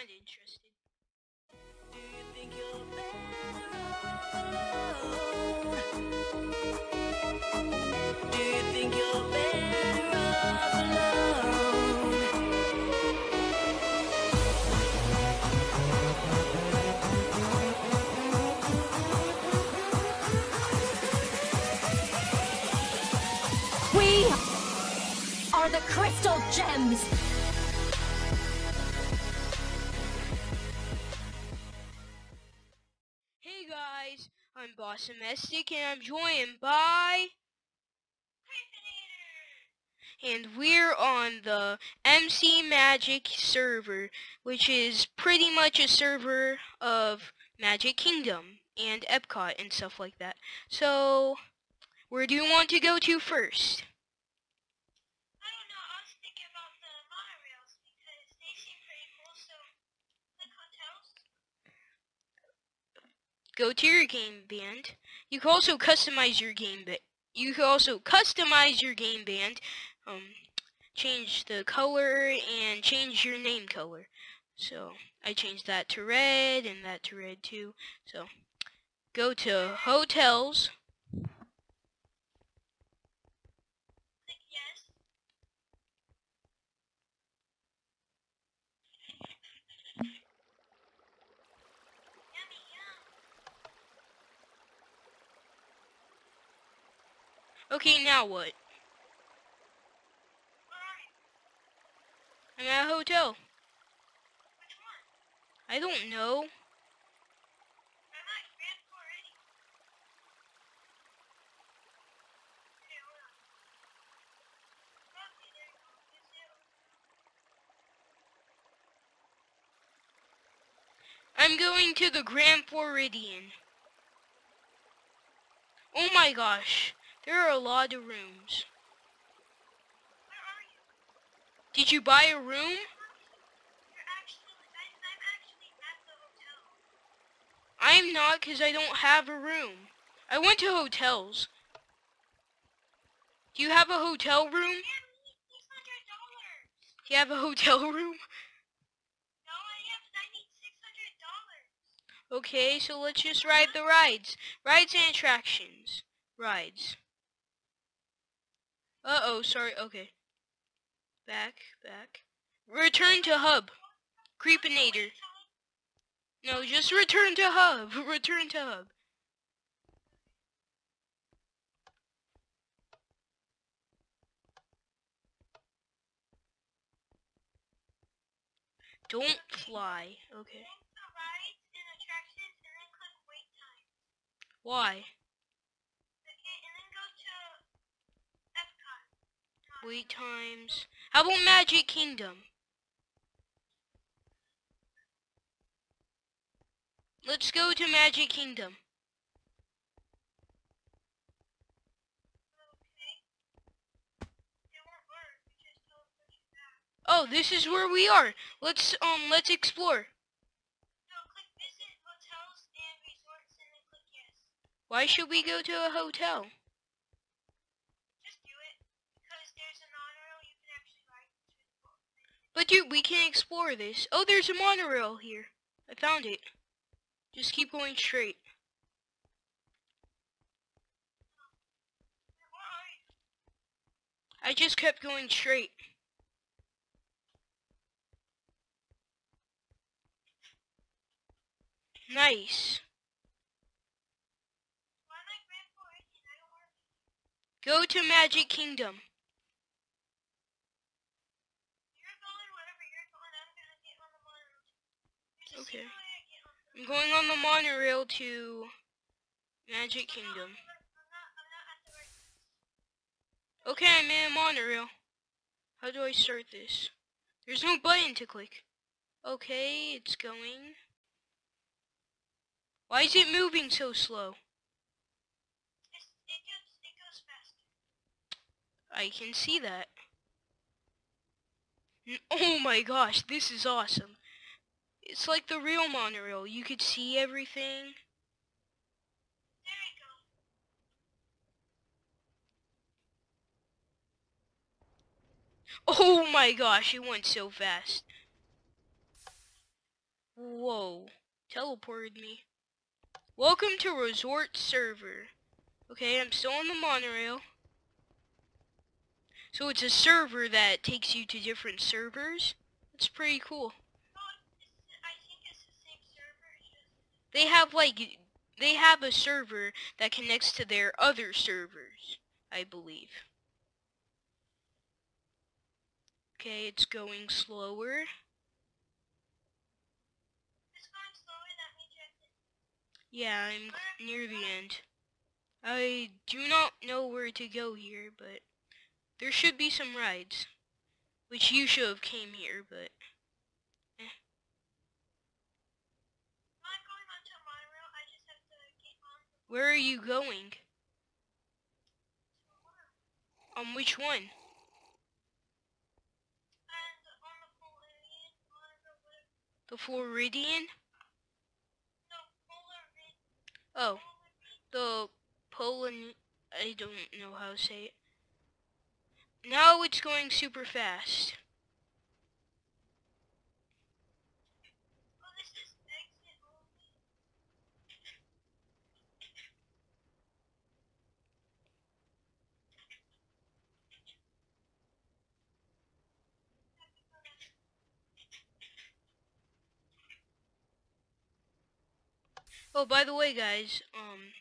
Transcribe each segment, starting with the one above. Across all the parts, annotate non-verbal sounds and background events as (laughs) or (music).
kind of interested. Do you think you're better alone? Do you think you're better off alone? We are the crystal gems. I'm and I'm joined by and we're on the MC Magic server, which is pretty much a server of Magic Kingdom and Epcot and stuff like that. So, where do you want to go to first? I don't know. I was thinking about the monorails because they seem pretty cool. So, click hotels. Go to your game band. You can also customize your game bit. You can also customize your game band. Um, change the color and change your name color. So I changed that to red and that to red too. So go to hotels. Click yes. Yummy yum. Okay, now what? I'm at a hotel. I don't know. I'm going to the Grand Floridian. Oh my gosh, there are a lot of rooms. You? Did you buy a room? I'm not because I don't have a room. I went to hotels. Do you have a hotel room? Do you have a hotel room? No, I have. Okay, so let's just ride the rides. Rides and attractions. Rides. Uh-oh, sorry, okay. Back, back. Return to hub. Creepinator. No, just return to hub. (laughs) Return to hub. Don't fly. Okay. Click the rides and attractions, and then click wait time. Why? Okay, and then go to Epcot. Time. Wait times. How about Magic Kingdom? Let's go to Magic Kingdom. Oh, this is where we are. Let's um let's explore. No, yes. Why should we go to a hotel? Just do it because there's a monorail you can actually ride. It's really cool. But dude, we can't explore this. Oh, there's a monorail here. I found it. Just keep going straight. I just kept going straight. Nice. Go to Magic Kingdom. You're going wherever you're going. I'm gonna get on the monorail. There's a Okay. I'm going on the monorail to Magic Kingdom. Okay, I'm in a monorail. How do I start this? There's no button to click. Okay, it's going. Why is it moving so slow? It goes, it goes. I can see that. Oh my gosh, this is awesome. It's like the real monorail. You could see everything. Oh my gosh, it went so fast. Whoa. Teleported me. Welcome to Resort Server. Okay, I'm still on the monorail. So it's a server that takes you to different servers. That's pretty cool. No, it's, I think it's the same server. It's just They have like they have a server that connects to their other servers, I believe. Okay, it's going slower. it's going slower. That means you have. Yeah, I'm near the end. I do not know where to go here, but there should be some rides. Which you should have came here, but I'm not going onto a monorail. I just have to get on the where are you going? On which one? The Floridian? Oh, the Poland. I don't know how to say it. Now it's going super fast. Oh, by the way, guys, um,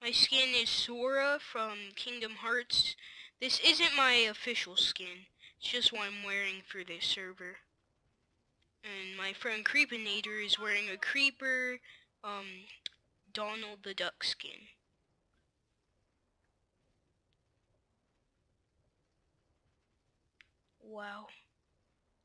my skin is Sora from Kingdom Hearts. This isn't my official skin. It's just what I'm wearing for this server. And my friend Creepinator is wearing a Creeper, um, Donald the Duck skin. Wow.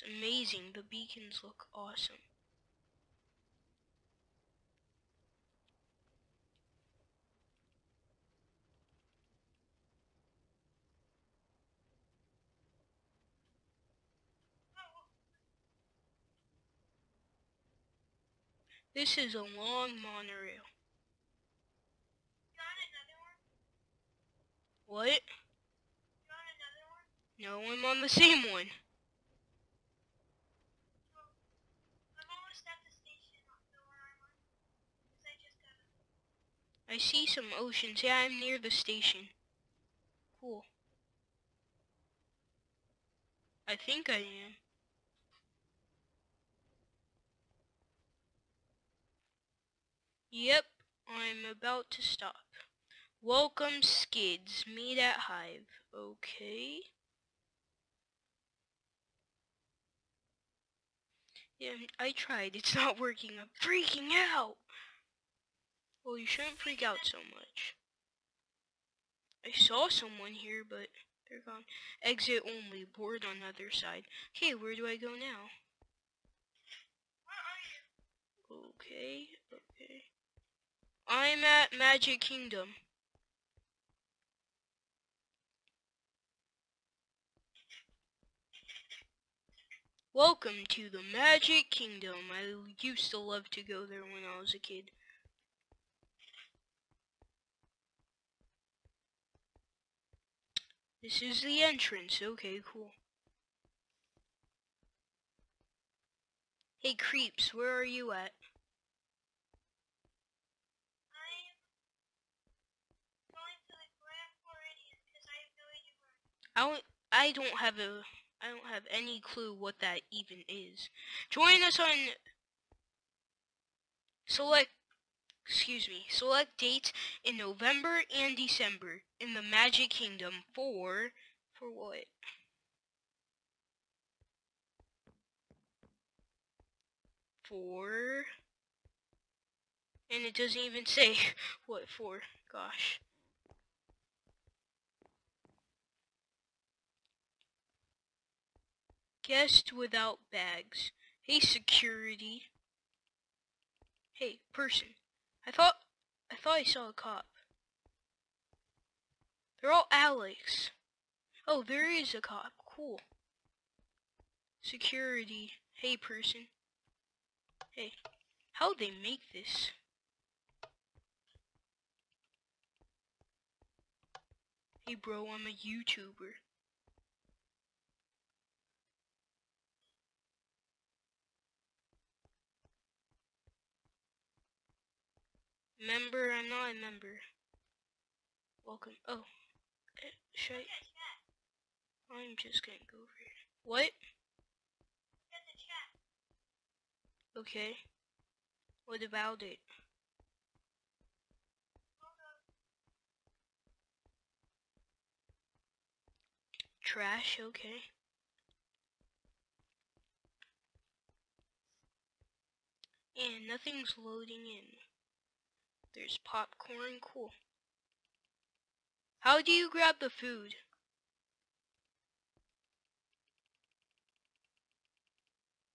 It's amazing. The beacons look awesome. This is a long monorail. What? No, I'm on the same one. I'm almost at the station, the one I'm on. 'Cause I just got a... I see some oceans. Yeah, I'm near the station. Cool. I think I am. Yep, I'm about to stop. Welcome, Skids. Meet at Hive. Okay. Yeah, I tried. It's not working. I'm freaking out. Well, you shouldn't freak out so much. I saw someone here, but they're gone. Exit only. Board on the other side. Okay, where do I go now? Okay, okay. I'm at Magic Kingdom. Welcome to the Magic Kingdom. I used to love to go there when I was a kid. This is the entrance. Okay, cool. Hey, creeps, where are you at? I don't, I don't have a I don't have any clue what that even is. Join us on select excuse me, select dates in November and December in the Magic Kingdom for for what? For and it doesn't even say (laughs) what for. Gosh. Guest without bags. Hey, security. Hey, person. I thought I thought I saw a cop. They're all Alex. Oh, there is a cop. Cool. Security. Hey, person. Hey, how'd they make this? Hey, bro, I'm a YouTuber. Member, I'm not a member. Welcome. Oh. eh, Should I? I'm just gonna go over here. What? Okay. What about it? Trash, okay. And nothing's loading in. There's popcorn, cool. How do you grab the food?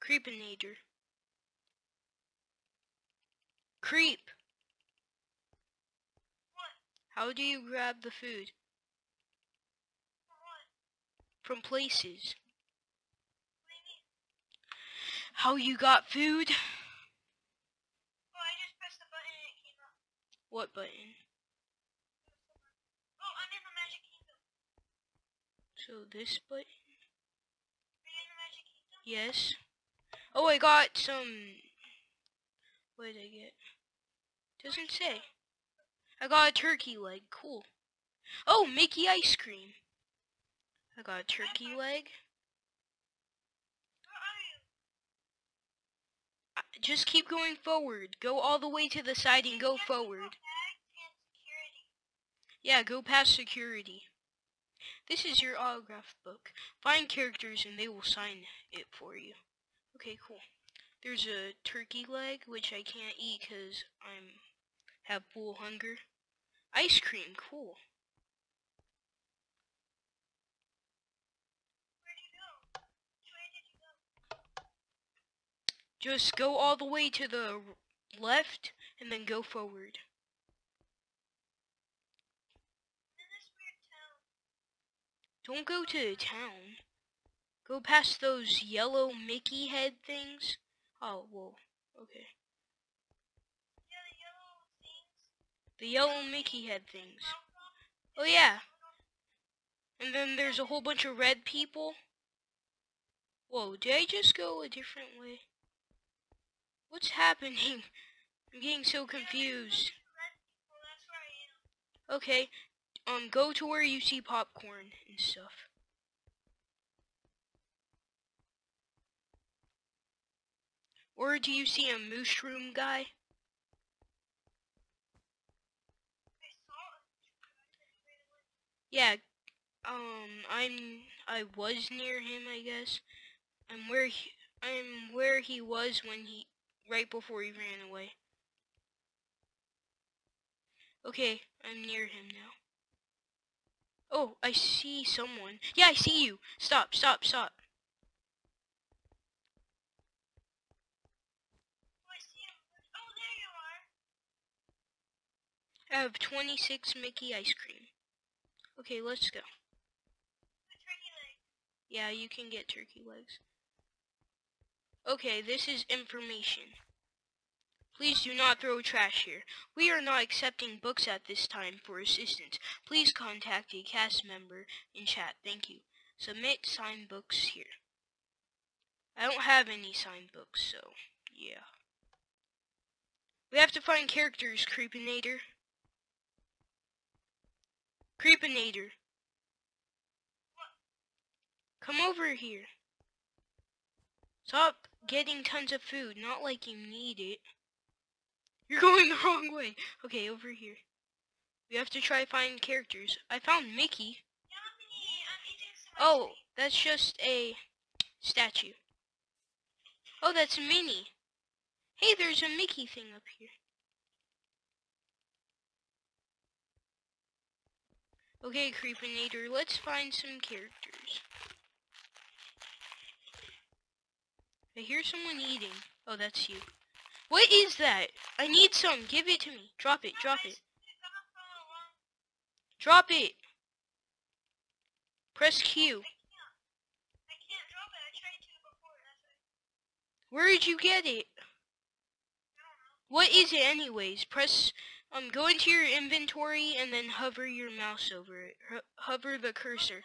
Creepinator. Creep. How do you grab the food? From places. How you got food? Oh, I just pressed the button and it came up. What button? Oh, I'm in the Magic Kingdom. So this button? Yes. Oh, I got some. What did I get? Doesn't say. I got a turkey leg. Cool. Oh, Mickey ice cream. I got a turkey leg. Just keep going forward. Go all the way to the side and go forward. Yeah, go past security. This is your autograph book. Find characters and they will sign it for you. Okay, cool. There's a turkey leg, which I can't eat because I'm have full hunger. Ice cream, cool. Just go all the way to the left and then go forward. In this weird town. Don't go to the town. Go past those yellow Mickey head things. Oh, whoa. Okay. The yellow. The yellow Mickey head things. Oh yeah. And then there's a whole bunch of red people. Whoa, did I just go a different way? What's happening? (laughs) I'm getting so confused. Okay, um, go to where you see popcorn and stuff. Or do you see a mushroom guy? Yeah, um, I'm, I was near him, I guess. I'm where he, I'm where he was when he, right before he ran away. Okay, I'm near him now. Oh, I see someone. Yeah, I see you. Stop, stop, stop. I have 26 Mickey ice cream. Okay, let's go. Yeah, you can get turkey legs. Okay, this is information. Please do not throw trash here. We are not accepting books at this time for assistance. Please contact a cast member in chat. Thank you. Submit signed books here. I don't have any signed books, so yeah. We have to find characters, Creepinator. Creepinator. Come over here. Stop getting tons of food, not like you need it. You're going the (laughs) wrong way. Okay, over here. We have to try find characters. I found Mickey. Oh, that's just a statue. Oh, that's Minnie. Hey, there's a Mickey thing up here. Okay, Creepinator, let's find some characters. I hear someone eating. Oh, that's you. What is that? I need some. Give it to me. Drop it, drop it. Drop it. Press Q. Where did you get it? What is it anyways? Press, um, go into your inventory and then hover your mouse over it. Ho- hover the cursor.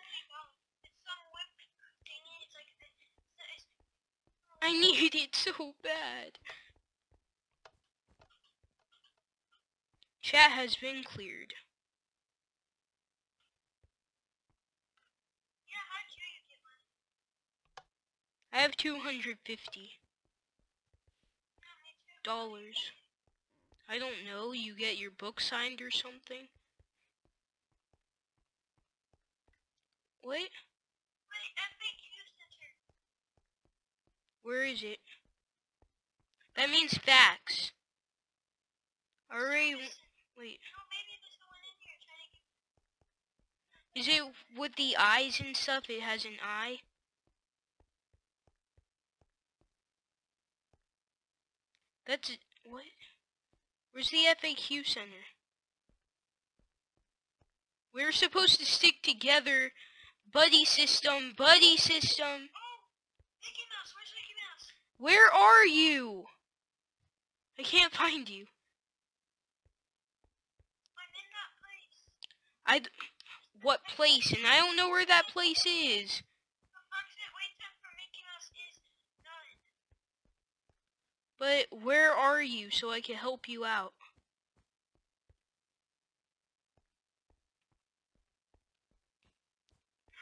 I need it so bad. Chat has been cleared. I have 250 Yeah, me too. dollars. I don't know, you get your book signed or something? Wait. Where is it? That means facts. Alright, wait. No, maybe there's someone in here trying to get Is it with the eyes and stuff? It has an eye? That's what? Where's the FAQ center? We're supposed to stick together. Buddy system, buddy system. Oh! Mickey Mouse, where's Mickey Mouse? Where are you? I can't find you. I'm in that place. I. What place? And I don't know where that place is. Approximate wait time for Mickey Mouse is none. But where are you so I can help you out?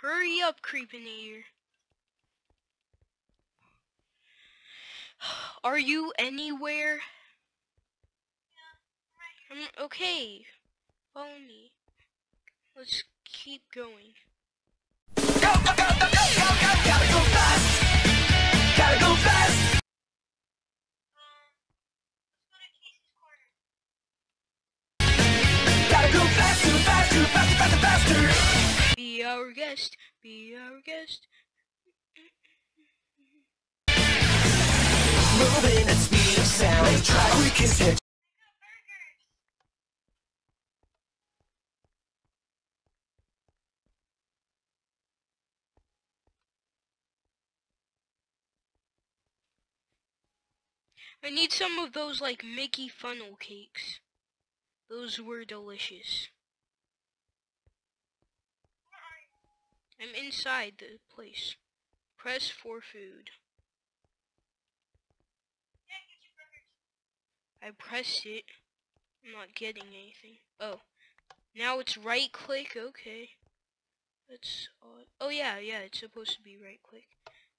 Hurry up, Creepinator. (sighs) Are you anywhere? Right here. Um, okay. Follow me. Let's keep going. Gotta go fast Um, let's go to Casey's Corner. Gotta go faster faster faster faster faster Be our guest. Be our guest. Moving at speed of sound. Try quickest hit. I need some of those like Mickey funnel cakes. Those were delicious. I'm inside the place. Press for food. I pressed it. I'm not getting anything. Oh. Now it's right click, okay. That's odd. Oh yeah, yeah, it's supposed to be right click.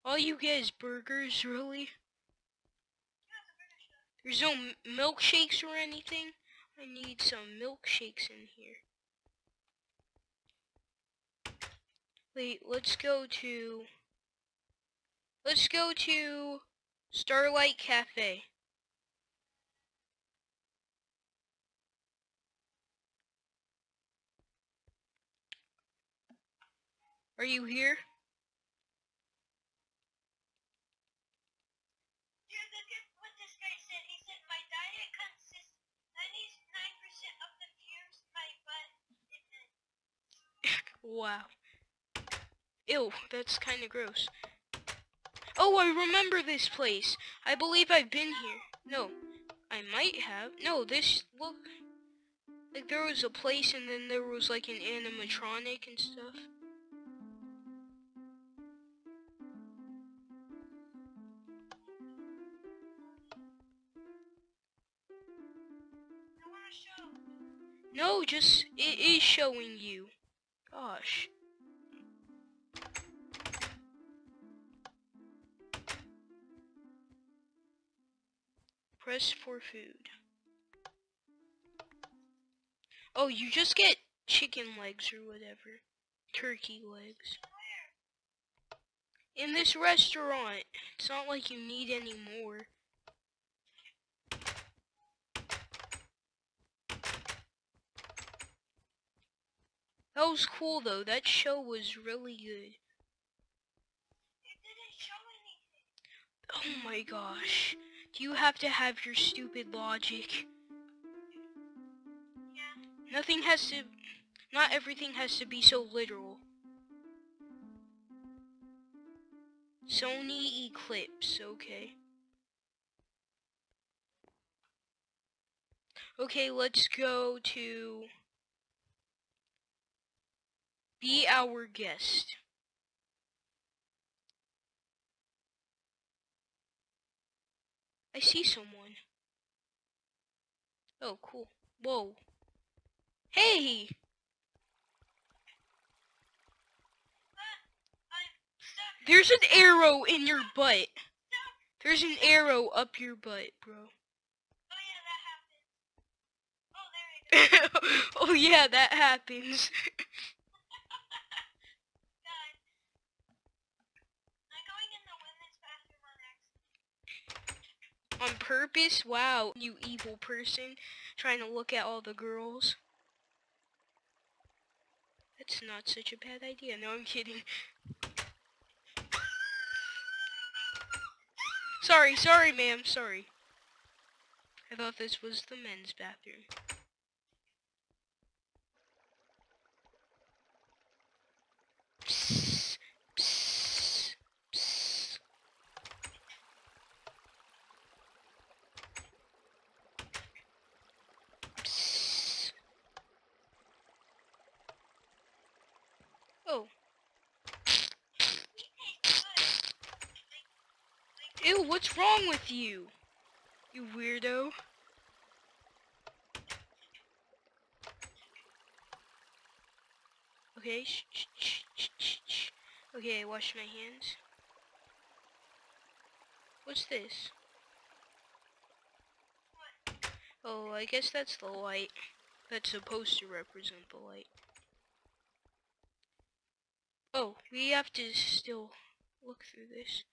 All you get is burgers, (laughs) really? Yeah, the burger shop. There's no milkshakes or anything? I need some milkshakes in here. Wait, let's go to... Let's go to Starlight Cafe. Are you here? Look at what this guy said. He said, my diet consists 99% of the pubes my butt. Wow. Ew, that's kind of gross. Oh, I remember this place. I believe I've been here. No, I might have. No, this, look. Like there was a place and then there was like an animatronic and stuff. Just, it is showing you. Gosh. Press for food. Oh, you just get chicken legs or whatever. Turkey legs. In this restaurant. It's not like you need any more. That was cool though. That show was really good. It didn't show anything. Oh my gosh. Do you have to have your stupid logic? Yeah. Nothing has to... Not everything has to be so literal. Sonny Eclipse, okay. Okay, let's go to... Be our guest. I see someone. Oh, cool. Whoa. Hey! There's an arrow in your butt. There's an arrow up your butt, bro. (laughs) Oh yeah, that happens. (laughs) Guys, I'm going in the women's bathroom on purpose? Wow, you evil person trying to look at all the girls. That's not such a bad idea. No, I'm kidding. Sorry, sorry, ma'am, sorry. I thought this was the men's bathroom. Psst, psst, psst. Psst. Oh. Ew, what's wrong with you? You weirdo. Okay, shh, shh, shh. Okay, wash my hands. What's this? Oh, I guess that's the light. That's supposed to represent the light. Oh, we have to still look through this.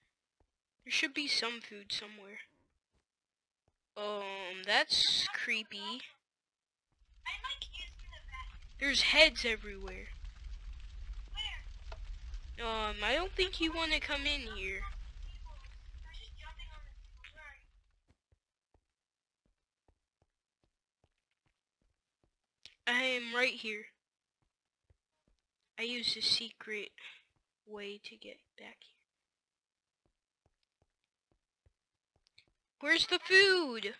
There should be some food somewhere. Um, that's creepy. There's heads everywhere. Um, I don't think you want to come in here. I am right here. I used a secret way to get back here. Where's the food?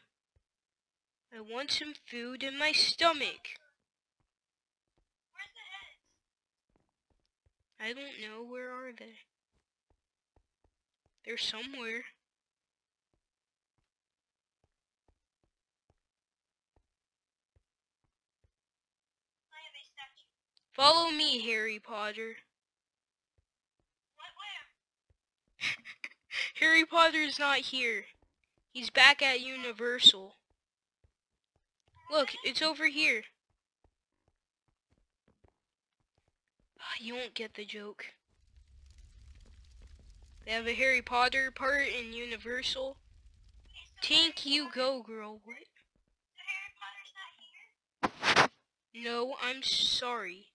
I want some food in my stomach. Where's the heads? I don't know. Where are they? They're somewhere. I have a statue. Follow me, Harry Potter. What? Where? (laughs) Harry Potter's not here. He's back at Universal. Look, it's over here. Ah, you won't get the joke. They have a Harry Potter part in Universal. Tink, you go, girl. What? No, I'm sorry.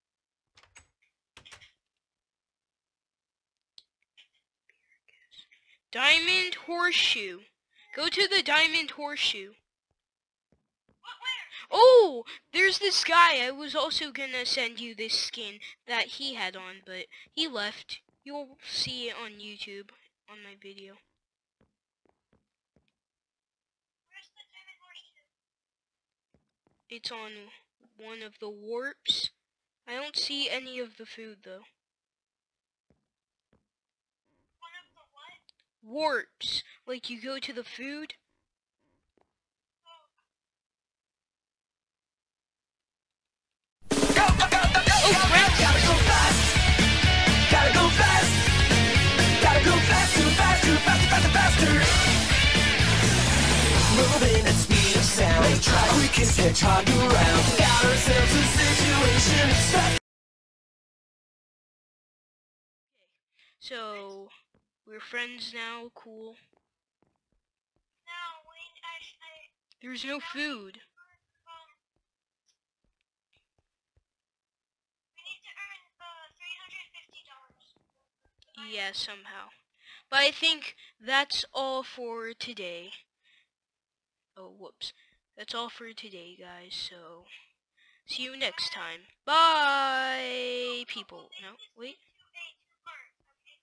Diamond Horseshoe. Go to the Diamond Horseshoe. Oh, there's this guy. I was also gonna send you this skin that he had on, but he left. You'll see it on YouTube on my video. Where's the diamond horseshoe? It's on one of the warps. I don't see any of the food though. One of the Warps. Like you go to the food. Go, go, go, go, go, Oh, crap. Gotta go fast. Gotta go fast. Gotta go faster, faster, faster, faster, faster. Moving at speed of sound. They try quickest hedgehog around. Got ourselves a situation. Stuck So we're friends now. Cool. Now, wait, I, I, There's no food. we need to earn, uh, Yeah, somehow. But I think that's all for today. Oh, whoops. That's all for today, guys. So, see you next time. Bye, people. No, wait. Two, eight, two parts, okay?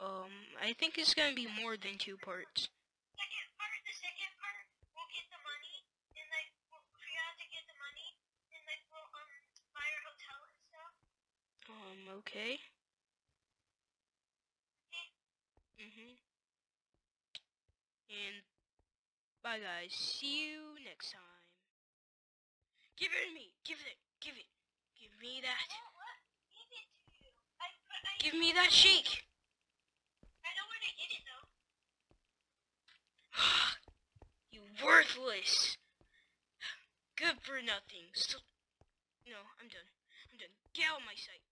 Um, I think it's gonna be more than two parts. Second part, the second part, we'll get the money, and like, we'll figure out to get the money, and like, we'll, um, buy our hotel and stuff. Um, okay. Mhm. And bye, guys. See you next time. Give it to me. Give it. Give it. Give me that. won't let me give it to you. I, but I, Give me that shake. I know where to get it though. (sighs) you worthless. Good for nothing. So, no, I'm done. I'm done. Get out of my sight.